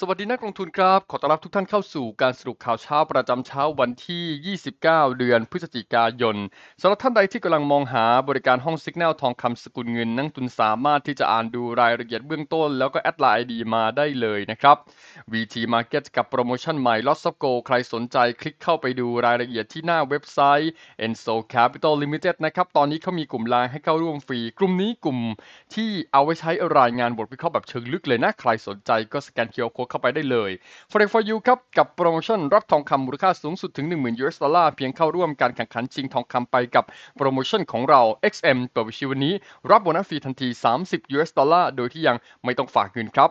สวัสดีนักลงทุนครับ ขอต้อนรับทุกท่านเข้าสู่การสรุปข่าวเช้าประจำเช้าวันที่ 29 เดือนพฤศจิกายนสำหรับท่านใดที่กำลังมองหาบริการห้อง signal ทองคำสกุลเงิน นักลงทุนสามารถที่จะอ่านดูรายละเอียดเบื้องต้น แล้วก็แอดไลน์ไอดีมาได้เลยนะครับ VT Market กับโปรโมชั่นใหม่ Lots of Go ใครสนใจคลิกเข้าไปดูรายละเอียดที่หน้าเว็บไซต์ Enso Capital Limited นะครับ ตอนนี้เขามีกลุ่มไลน์ให้เข้าร่วมฟรี กลุ่มนี้กลุ่มที่เอาไว้ใช้รายงานบทวิเคราะห์แบบเชิงลึกเลยนะ ใครสนใจก็สแกน QR Code เข้าไปได้เลย Forex for you ครับ กับโปรโมชั่นรับทองคำมูลค่าสูงสุดถึง 10,000 US ดอลลาร์เพียงเข้าร่วมการแข่งขันชิงทองคำไปกับโปรโมชั่นของเรา XM เปิดวิชิวันนี้ รับโบนัสฟรีทันที 30 US ดอลลาร์โดยที่ยังไม่ต้องฝากเงินครับ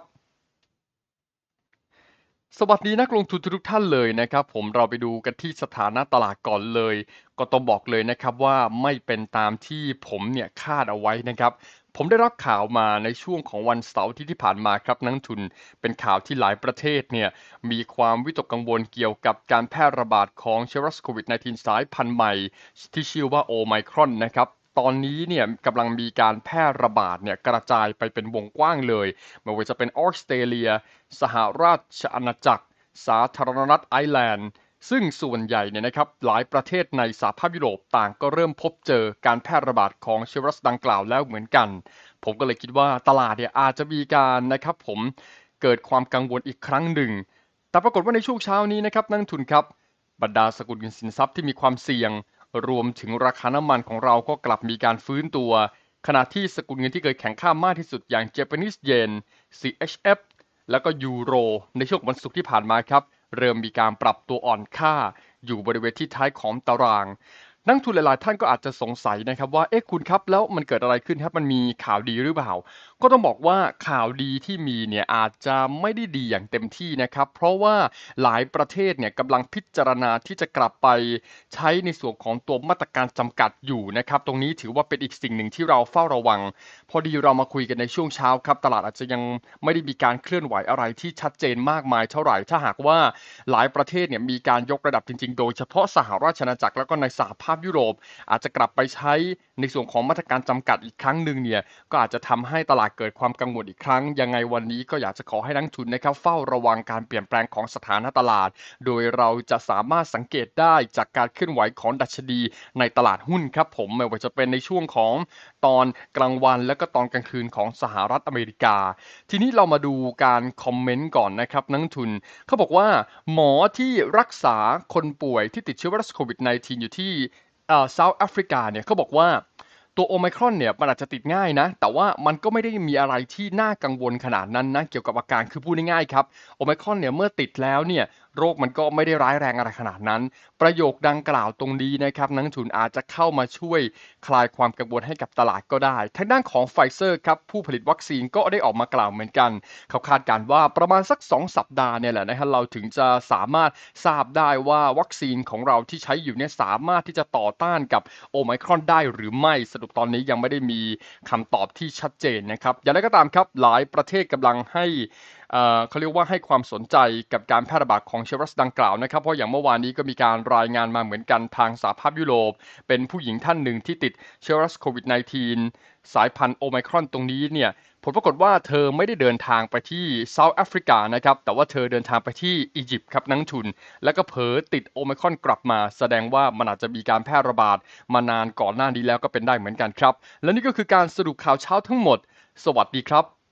สวัสดีนักลงทุนทุกท่านเลยนะครับผมเราไปดูกันที่สถานะตลาดก่อนเลย ก็ต้องบอกเลยนะครับว่าไม่เป็นตามที่ผมเนี่ยคาดเอาไว้นะครับ ผมได้รับข่าวมาในช่วงของวันเสาร์ที่ที่ผ่านมาครับนักลงทุน เป็นข่าวที่หลายประเทศเนี่ยมีความวิตกกังวลเกี่ยวกับการแพร่ระบาดของเชื้อไวรัสโควิด -19 สายพันธุ์ใหม่ ที่ชื่อว่าโอไมครอนนะครับตอนนี้เนี่ยกำลังมีการแพร่ระบาดเนี่ยกระจายไปเป็นวงกว้างเลยไม่ว่าจะเป็นออสเตรเลีย สหราชอาณาจักร สาธารณรัฐไอร์แลนด์ ซึ่งส่วนใหญ่เนี่ยนะครับหลายประเทศในสหภาพยุโรปต่างก็เริ่มพบเจอการแพร่ระบาดของเชื้อไวรัสดังกล่าวแล้วเหมือนกัน ผมก็เลยคิดว่าตลาดเนี่ยอาจจะมีการนะครับผมเกิดความกังวลอีกครั้งหนึ่ง แต่ปรากฏว่าในช่วงเช้านี้นะครับนักทุนครับบรรดาสกุลเงินสินทรัพย์ที่มีความเสี่ยง รวมถึงราคาน้ำมันของเราก็กลับมีการฟื้นตัว ขณะที่สกุลเงินที่เคยแข็งค่ามากที่สุดอย่าง Japanese Yen CHF แล้วก็ยูโรในช่วงวันศุกร์ที่ผ่านมาครับ เริ่มมีการปรับตัวอ่อนค่า อยู่บริเวณที่ท้ายของตาราง นักทุนหลายๆ ท่านก็อาจจะสงสัยนะครับว่าเอ๊ะคุณครับแล้วมันเกิดอะไรขึ้นครับมันมีข่าวดีหรือเปล่า ก็ต้องบอกว่าข่าวดีที่มีเนี่ยอาจจะไม่ได้ดีอย่างเต็มที่นะครับ เพราะว่าหลายประเทศเนี่ยกำลังพิจารณาที่จะกลับไปใช้ในส่วนของตัวมาตรการจำกัดอยู่นะครับ ตรงนี้ถือว่าเป็นอีกสิ่งหนึ่งที่เราเฝ้าระวัง พอดีเรามาคุยกันในช่วงเช้าครับ ตลาดอาจจะยังไม่ได้มีการเคลื่อนไหวอะไรที่ชัดเจนมากมายเท่าไหร่ ถ้าหากว่าหลายประเทศเนี่ยมีการยกระดับจริง ๆ โดยเฉพาะสหราชอาณาจักรแล้วก็ในสหภาพยุโรป อาจจะกลับไปใช้ในส่วนของมาตรการจำกัดอีกครั้งหนึ่งเนี่ยก็อาจจะทำให้ตลาดเกิดความกังวลอีกครั้ง ยังไงวันนี้ก็อยากจะขอให้นักทุนนะครับเฝ้าระวังการเปลี่ยนแปลงของสถานะตลาด โดยเราจะสามารถสังเกตได้จากการเคลื่อนไหวของดัชนีในตลาดหุ้นครับผมไม่ว่าจะเป็นในช่วงของตอนกลางวันและก็ตอนกลางคืนของสหรัฐอเมริกา ทีนี้เรามาดูการคอมเมนต์ก่อนนะครับนักลงทุนเขาบอกว่า หมอที่รักษาคนป่วยที่ติดเชื้อไวรัสโควิด -19 อยู่ที่เอ่อ South Africa เนี่ยเขาบอกว่า ตัวโอไมครอนเนี่ยมันอาจจะติดง่ายนะ แต่ว่ามันก็ไม่ได้มีอะไรที่น่ากังวลขนาดนั้นนะ เกี่ยวกับอาการคือพูดง่ายๆครับโอไมครอนเนี่ยเมื่อติดแล้วเนี่ย โรคมันก็ไม่ได้ร้ายแรงอะไรขนาดนั้น ประโยคดังกล่าวตรงนี้นะครับนักลงทุนอาจจะเข้ามาช่วยคลายความกังวลให้กับตลาดก็ได้ ทางด้านของไฟเซอร์ครับผู้ผลิตวัคซีนก็ได้ออกมากล่าวเหมือนกัน เขาคาดการณ์ว่าประมาณสัก 2 สัปดาห์เนี่ยแหละนะฮะเราถึงจะสามารถทราบได้ว่าวัคซีนของเราที่ใช้อยู่เนี่ยสามารถที่จะต่อต้านกับโอไมครอนได้หรือไม่สรุปตอนนี้ยังไม่ได้มีคำตอบที่ชัดเจนนะครับอย่างไรก็ตามครับหลายประเทศกำลังให้ เขาเรียกว่าให้ความสนใจกับการแพร่ระบาดของเชื้อไวรัสดังกล่าวนะครับ เพราะอย่างเมื่อวานนี้ก็มีการรายงานมาเหมือนกันทางสหภาพยุโรป เป็นผู้หญิงท่านหนึ่งที่ติดเชื้อไวรัสโควิด -19 สายพันธุ์โอไมครอนตรงนี้เนี่ยผลปรากฏว่าเธอไม่ได้เดินทางไปที่เซาท์แอฟริกานะครับ แต่ว่าเธอเดินทางไปที่อียิปต์ครับนักทุน แล้วก็เผลอติดโอไมครอนกลับมา แสดงว่ามันอาจจะมีการแพร่ระบาดมานานก่อนหน้านี้แล้วก็เป็นได้เหมือนกันครับ และนี่ก็คือการสรุปข่าวเช้าทั้งหมด สวัสดีครับ